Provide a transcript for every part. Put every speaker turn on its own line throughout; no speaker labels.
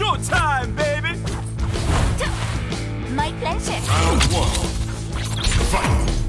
showtime, baby!
My pleasure.
Round one. Fight!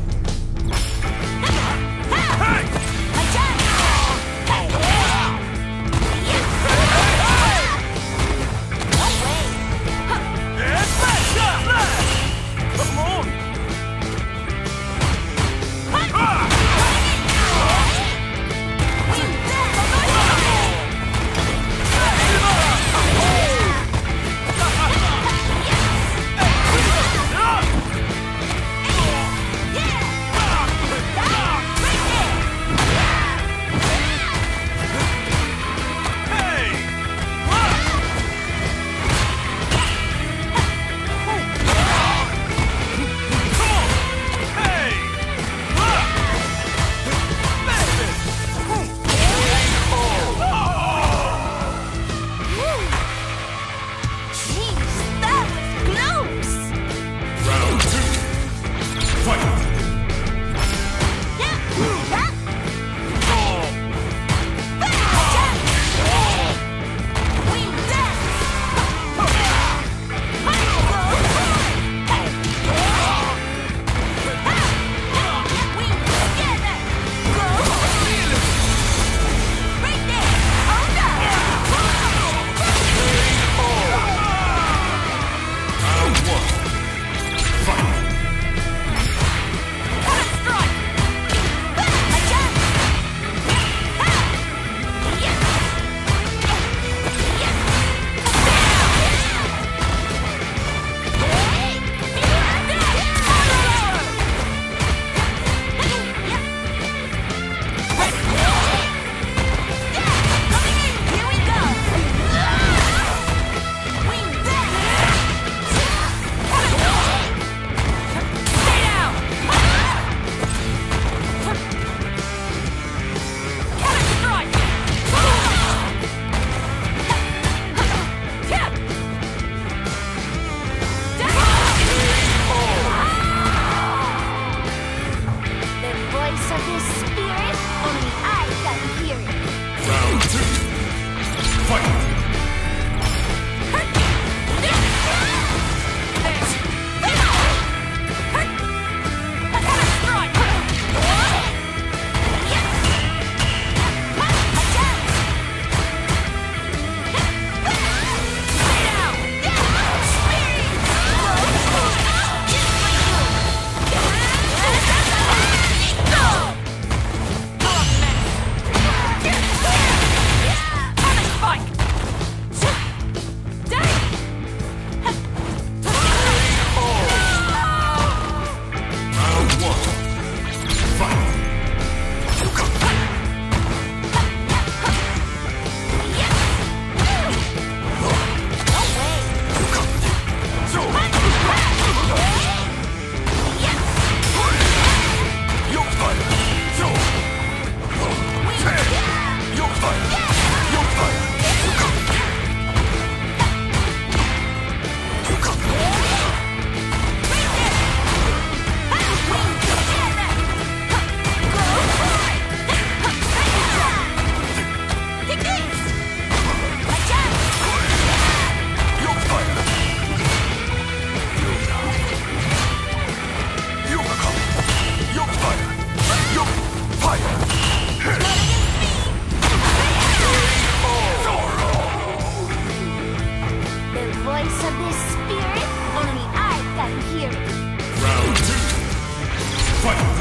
voice of this spirit? Only I can hear it.
Round two. Fight!